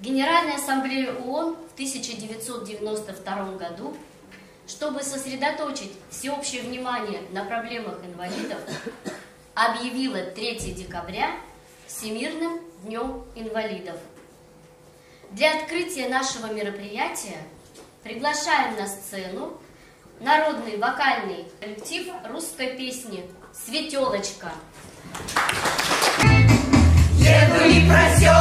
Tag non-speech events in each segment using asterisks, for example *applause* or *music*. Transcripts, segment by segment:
Генеральная ассамблея ООН в 1992 году, чтобы сосредоточить всеобщее внимание на проблемах инвалидов, объявила 3 декабря Всемирным днем инвалидов. Для открытия нашего мероприятия приглашаем на сцену народный вокальный коллектив русской песни «Светелочка». Еду и проселком,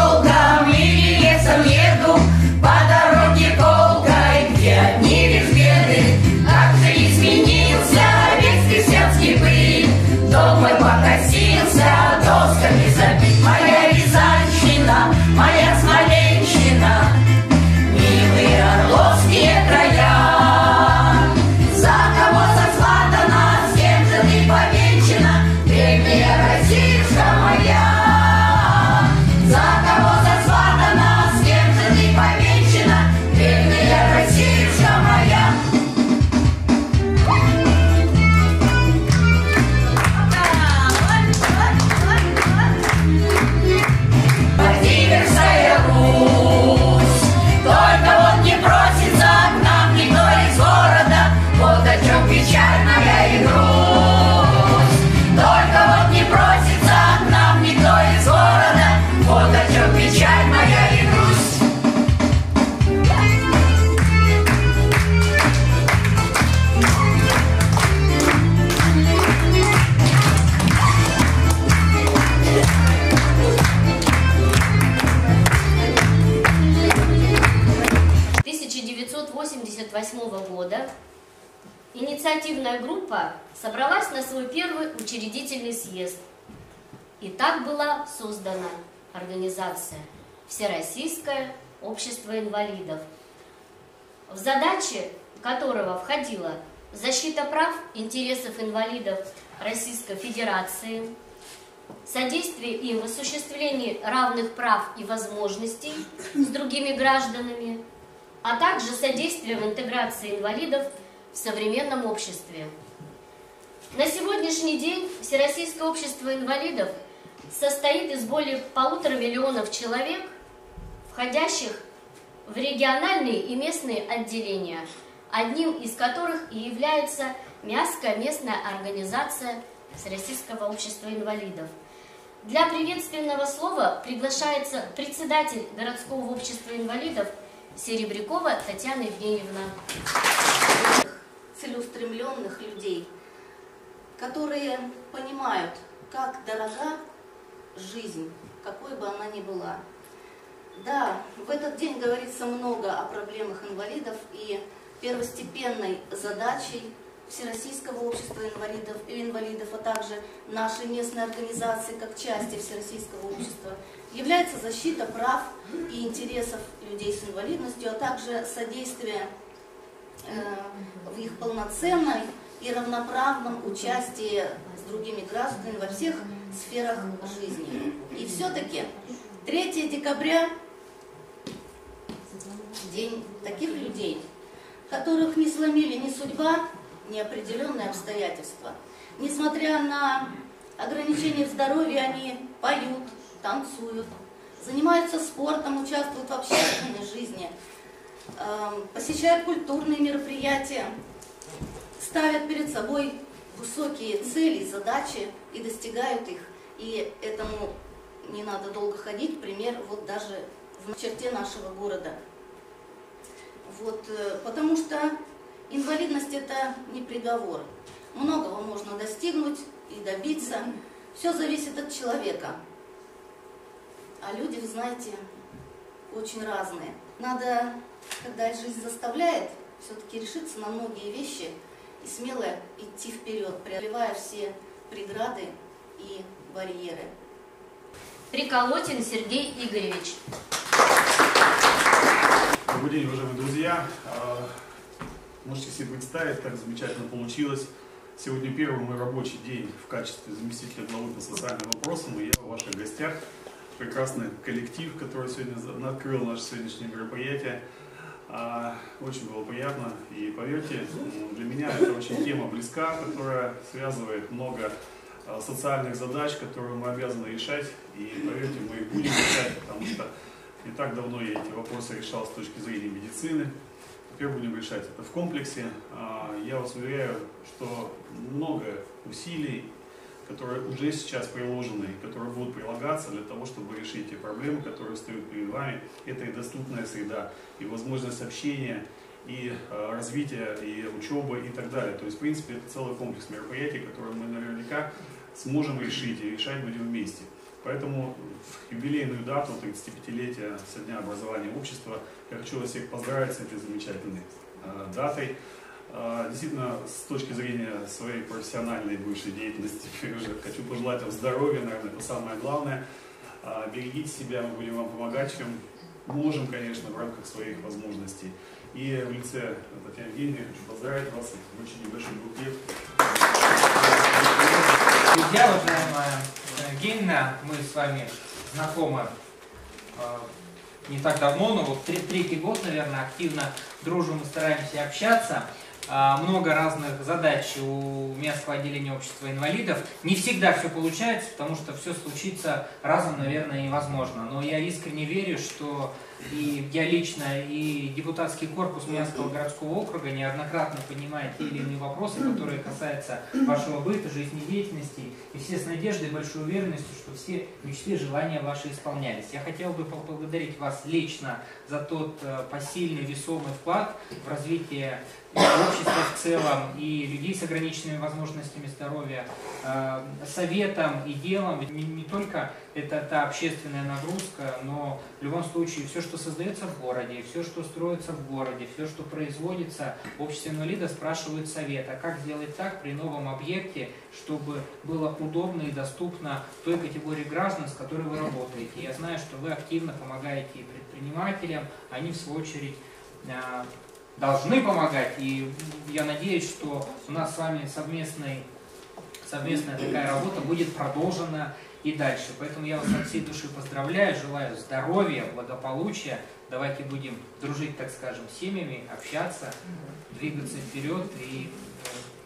инициативная группа собралась на свой первый учредительный съезд. И так была создана организация Всероссийское общество инвалидов, в задачи которого входила защита прав интересов инвалидов Российской Федерации, содействие им в осуществлении равных прав и возможностей с другими гражданами, а также содействие в интеграции инвалидов в современном обществе. На сегодняшний день Всероссийское общество инвалидов состоит из более полутора миллионов человек, входящих в региональные и местные отделения, одним из которых и является Мягкая местная организация Всероссийского общества инвалидов. Для приветственного слова приглашается председатель городского общества инвалидов Серебрякова Татьяна Евгеньевна. целеустремленных людей, которые понимают, как дорога жизнь, какой бы она ни была. Да, в этот день говорится много о проблемах инвалидов и первостепенной задачей Всероссийского общества инвалидов, инвалидов, а также нашей местной организации как части Всероссийского общества, является защита прав и интересов людей с инвалидностью, а также содействие э, в их полноценной и равноправном участии с другими гражданами во всех сферах жизни. И все-таки 3 декабря день таких людей, которых не сломили ни судьба, ни определенные обстоятельства. Несмотря на ограничения в здоровье, они поют, танцуют, занимаются спортом, участвуют в общественной жизни, эм, посещают культурные мероприятия, ставят перед собой высокие цели, задачи и достигают их. И этому не надо долго ходить, пример вот даже в черте нашего города. Вот, э, потому что инвалидность это не приговор. Многого можно достигнуть и добиться. Все зависит от человека. А люди, вы знаете, очень разные. Надо, когда жизнь заставляет, все-таки решиться на многие вещи и смело идти вперед, преодолевая все преграды и барьеры. Приколотин Сергей Игоревич. Добрый день, уважаемые друзья. А, Можете себе представить, как замечательно получилось. Сегодня первый мой рабочий день в качестве заместителя главы по социальным вопросам, и я в ваших гостях. Прекрасный коллектив, который сегодня открыл наше сегодняшнее мероприятие. А, Очень было приятно. И поверьте, для меня это очень тема близка, которая связывает много а, социальных задач, которые мы обязаны решать. И поверьте, мы их будем решать, потому что Не так давно я эти вопросы решал с точки зрения медицины. Теперь будем решать это в комплексе. А, Я вас уверяю, что много усилий, которые уже сейчас приложены, которые будут прилагаться для того, чтобы решить те проблемы, которые встают перед вами. Это и доступная среда, и возможность общения, и э, развития, и учебы, и так далее. То есть, в принципе, это целый комплекс мероприятий, которые мы наверняка сможем решить, и решать будем вместе. Поэтому в юбилейную дату 35-летия со дня образования общества я хочу вас всех поздравить с этой замечательной э, датой. Э, Действительно, с точки зрения своей профессиональной бывшей деятельности, *laughs* уже хочу пожелать вам здоровья, наверное, это самое главное. Э, Берегите себя, мы будем вам помогать, чем можем, конечно, в рамках своих возможностей. И в лице Татьяны Евгеньевны хочу поздравить вас с очень небольшой букет. Друзья, уважаемая Евгеньевна, мы с вами знакомы э, не так давно, но вот тре- третий год, наверное, активно дружим и стараемся общаться. А, Много разных задач у местного отделения общества инвалидов. Не всегда все получается, потому что все случится разом, наверное, невозможно. Но я искренне верю, что и я лично, и депутатский корпус Мянского городского округа неоднократно поднимает те или иные вопросы, которые касаются вашего быта, жизнедеятельности, и все с надеждой и большой уверенностью, что все мечты, желания ваши исполнялись. Я хотел бы поблагодарить вас лично за тот э, посильный, весомый вклад в развитие общества в целом и людей с ограниченными возможностями здоровья, э, советом и делом. Не, не только это та общественная нагрузка, но в любом случае все, что создается в городе, все, что строится в городе, все, что производится, общество инвалидов спрашивает совета, как сделать так при новом объекте, чтобы было удобно и доступно той категории граждан, с которой вы работаете. Я знаю, что вы активно помогаете и предпринимателям, они в свою очередь э, должны помогать. И я надеюсь, что у нас с вами совместный, совместная такая работа будет продолжена и дальше. Поэтому я вас от всей души поздравляю, желаю здоровья, благополучия. Давайте будем дружить, так скажем, семьями, общаться, двигаться вперед и,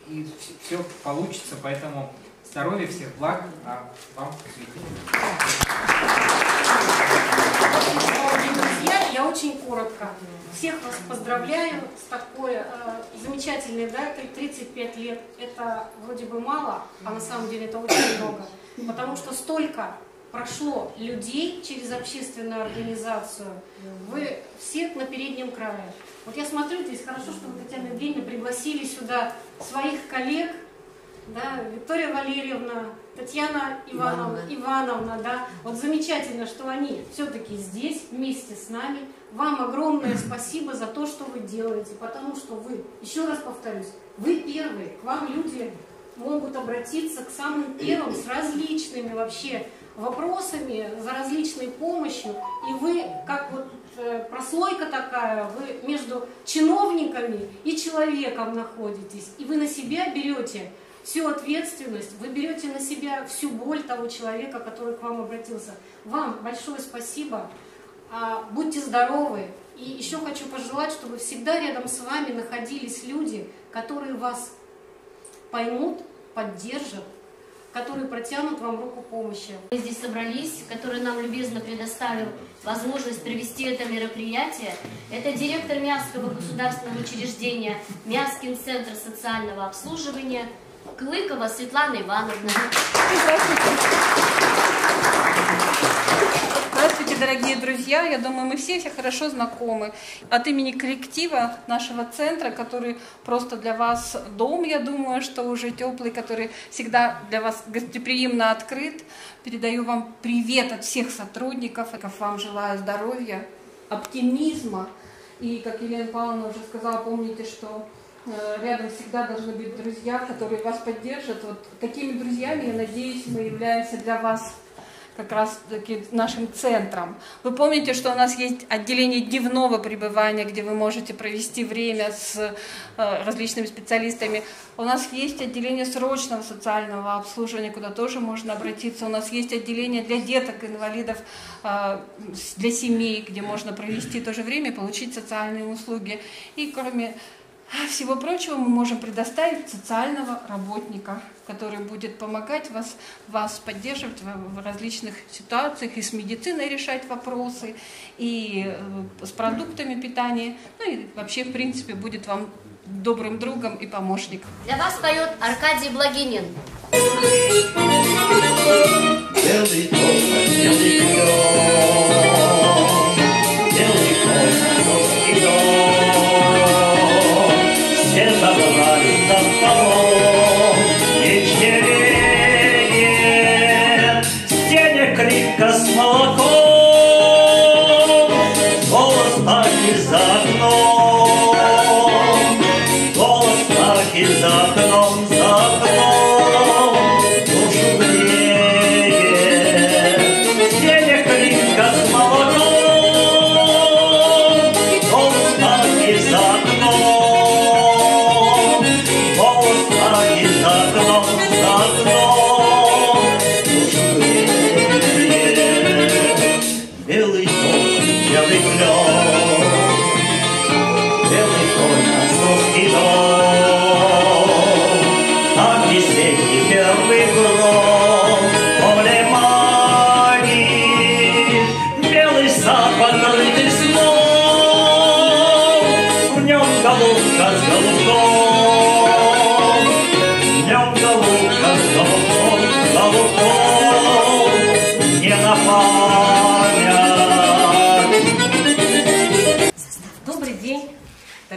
и все получится. Поэтому здоровья, всех благ, а вам цветы. Дорогие друзья, я очень коротко. Всех вас поздравляю с такой э, замечательной датой. 35 лет это вроде бы мало, а на самом деле это очень много. Потому что столько прошло людей через общественную организацию. Вы все на переднем крае. Вот я смотрю, здесь хорошо, что вы, Татьяна Евгеньевна, пригласили сюда своих коллег, да, Виктория Валерьевна, Татьяна Ивановна, Ивановна. Ивановна, да, вот замечательно, что они все-таки здесь, вместе с нами. Вам огромное спасибо за то, что вы делаете, потому что вы, еще раз повторюсь, вы первые, к вам люди могут обратиться к самым первым с различными вообще вопросами, за различной помощью, и вы, как вот э, прослойка такая, вы между чиновниками и человеком находитесь, и вы на себя берете всю ответственность, вы берете на себя всю боль того человека, который к вам обратился. Вам большое спасибо, будьте здоровы. И еще хочу пожелать, чтобы всегда рядом с вами находились люди, которые вас поймут, поддержат, которые протянут вам руку помощи. Мы здесь собрались, который нам любезно предоставил возможность провести это мероприятие. Это директор Мягского государственного учреждения Мягскин центр социального обслуживания Клыкова Светлана Ивановна. Здравствуйте, дорогие друзья. Я думаю, мы все все хорошо знакомы. От имени коллектива нашего центра, который просто для вас дом, я думаю, что уже теплый, который всегда для вас гостеприимно открыт, передаю вам привет от всех сотрудников. Вам желаю здоровья, оптимизма. И, как Елена Павловна уже сказала, помните, что э, рядом всегда должны быть друзья, которые вас поддержат. Вот такими друзьями, я надеюсь, мы являемся для вас как раз таки нашим центром. Вы помните, что у нас есть отделение дневного пребывания, где вы можете провести время с э, различными специалистами. У нас есть отделение срочного социального обслуживания, куда тоже можно обратиться. У нас есть отделение для деток, инвалидов, э, для семей, где можно провести тоже время и получить социальные услуги. И кроме всего прочего мы можем предоставить социального работника, который будет помогать вас, вас поддерживать в, различных ситуациях и с медициной решать вопросы, и э, с продуктами питания, ну и вообще, в принципе, будет вам добрым другом и помощником. Для вас поет Аркадий Благинин. Белый кофе, белый клен,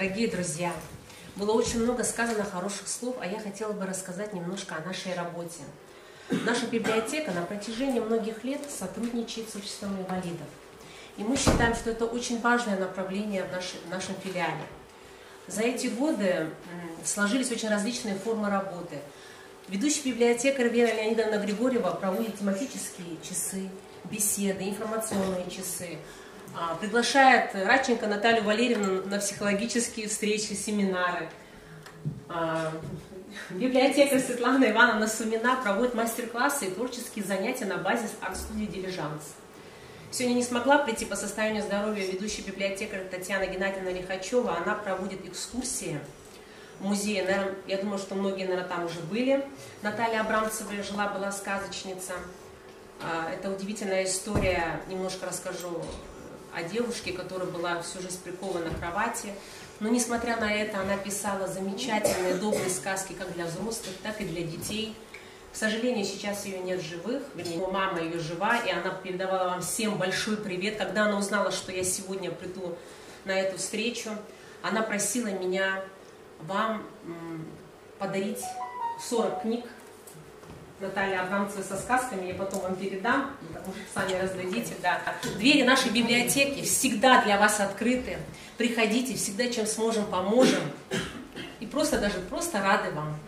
дорогие друзья! Было очень много сказано хороших слов, а я хотела бы рассказать немножко о нашей работе. Наша библиотека на протяжении многих лет сотрудничает с обществом инвалидов. И мы считаем, что это очень важное направление в, нашей- в нашем филиале. За эти годы сложились очень различные формы работы. Ведущий библиотекарь Вера Леонидовна Григорьева проводит тематические часы, беседы, информационные часы. А, Приглашает Радченко Наталью Валерьевну на психологические встречи, семинары. А, Библиотекарь Светлана Ивановна Сумина проводит мастер-классы и творческие занятия на базе арт-студии «Дилижанс». Сегодня не смогла прийти по состоянию здоровья ведущая библиотекарь Татьяна Геннадьевна Лихачева. Она проводит экскурсии в музее. Наверно, я думаю, что многие, наверное, там уже были. Наталья Абрамцева жила-была сказочница. А, Это удивительная история. Немножко расскажу о девушке, которая была всю жизнь прикована к кровати. Но, несмотря на это, она писала замечательные, добрые сказки как для взрослых, так и для детей. К сожалению, сейчас ее нет живых, вернее, мама ее жива, и она передавала вам всем большой привет. Когда она узнала, что я сегодня приду на эту встречу, она просила меня вам подарить 40 книг Наталья Абрамцева со сказками, я потом вам передам, потому что сами раздадите, да. Двери нашей библиотеки всегда для вас открыты. Приходите, всегда чем сможем, поможем. И просто даже просто рады вам.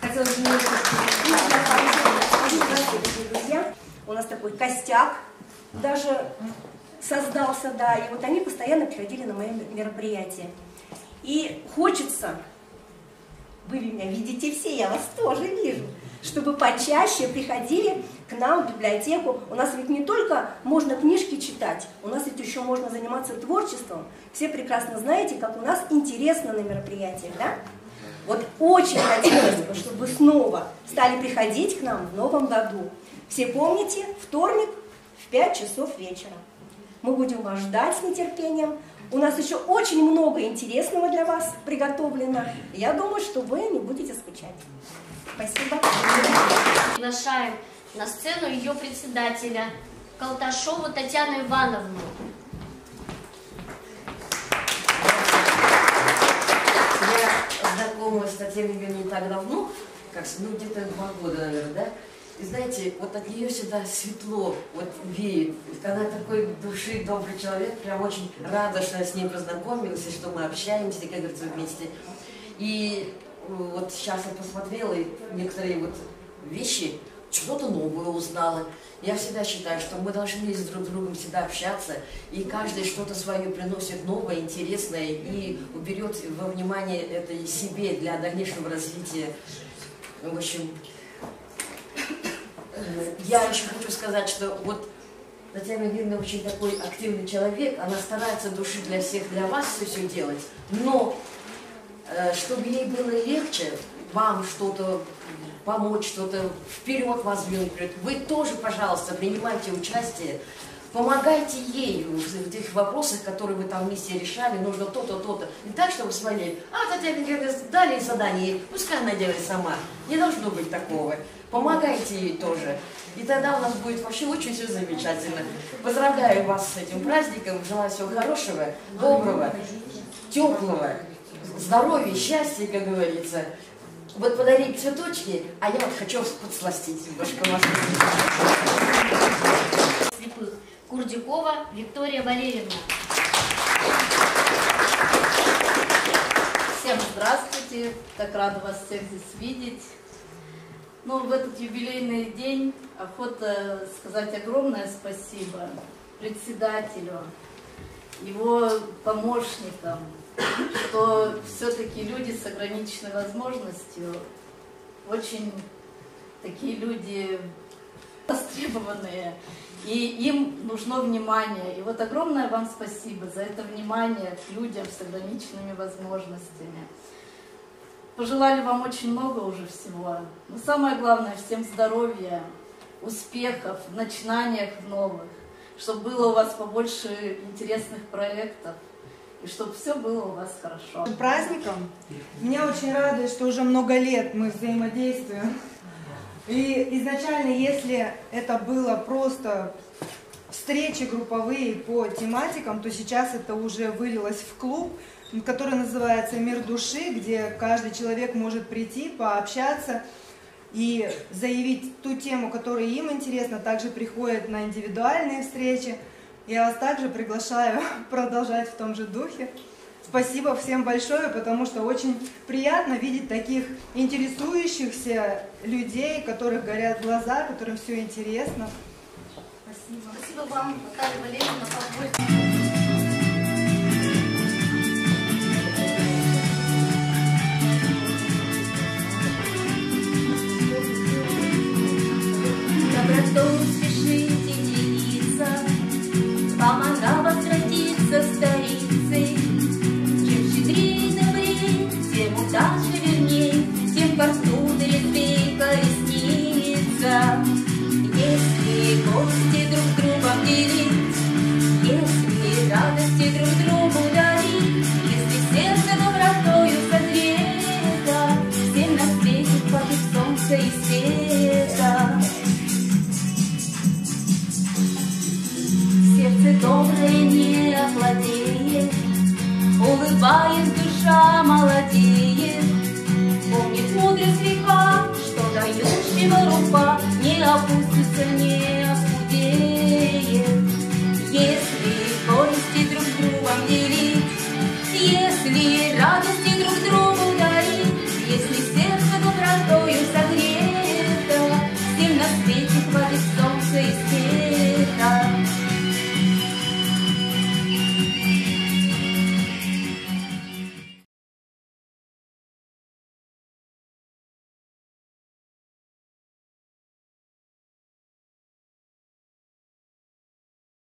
Хотелось немножко друзья. У нас такой костяк даже создался, да, и вот они постоянно приходили на мои мероприятия. И хочется, вы меня видите все, я вас тоже вижу, чтобы почаще приходили к нам в библиотеку. У нас ведь не только можно книжки читать, у нас ведь еще можно заниматься творчеством. Все прекрасно знаете, как у нас интересно на мероприятиях, да? Вот очень хотелось бы, чтобы снова стали приходить к нам в новом году. Все помните, вторник в 5 часов вечера. Мы будем вас ждать с нетерпением. У нас еще очень много интересного для вас приготовлено. Я думаю, что вы не будете скучать. Спасибо. Приглашаем на сцену ее председателя Колташову Татьяну Ивановну. Я знакома с Татьяной Юрьевной не так давно, как, с- ну, где-то два года, наверное, да? И знаете, вот от нее всегда светло вот веет. Она такой души, добрый человек, прям очень рада, что я с ней познакомилась, и что мы общаемся, как говорится, вместе. И э, вот сейчас я посмотрела и некоторые вот вещи, что-то новое узнала. Я всегда считаю, что мы должны с друг другом всегда общаться, и каждый что-то свое приносит новое, интересное, и уберет во внимание это и себе для дальнейшего развития. В общем, я еще хочу сказать, что вот Татьяна Юрьевна очень такой активный человек, она старается души для всех, для вас все, все делать, но э, чтобы ей было легче, вам что-то помочь, что-то вперед вас двинуть. Вы тоже, пожалуйста, принимайте участие Помогайте ей в этих вопросах, которые вы там вместе решали, нужно то-то, то-то. Не так, чтобы смотрели, а Татьяна Георгиевна дали задание, пускай она делает сама. Не должно быть такого. Помогайте ей тоже. И тогда у нас будет вообще очень все замечательно. Поздравляю вас с этим праздником, желаю всего хорошего, доброго, теплого, здоровья, счастья, как говорится. Вот подарить цветочки, а я вот хочу подсластить немножко вас. Курдюкова Виктория Валерьевна. Всем здравствуйте, так рада вас всех здесь видеть. Ну, в этот юбилейный день охота сказать огромное спасибо председателю, его помощникам, что все-таки люди с ограниченной возможностью, очень такие люди востребованные, и им нужно внимание. И вот огромное вам спасибо за это внимание к людям с ограниченными возможностями. Пожелали вам очень много уже всего. Но самое главное, всем здоровья, успехов, начинаниях новых, чтобы было у вас побольше интересных проектов, и чтобы все было у вас хорошо. Праздником. Меня очень радует, что уже много лет мы взаимодействуем и изначально, если это было просто встречи групповые по тематикам, то сейчас это уже вылилось в клуб, который называется «Мир души», где каждый человек может прийти, пообщаться и заявить ту тему, которая им интересна, также приходят на индивидуальные встречи. Я вас также приглашаю *laughs* продолжать в том же духе. Спасибо всем большое, потому что очень приятно видеть таких интересующихся людей, которых горят глаза, которым все интересно. Спасибо. Спасибо вам, Наталья Валерьевна, and you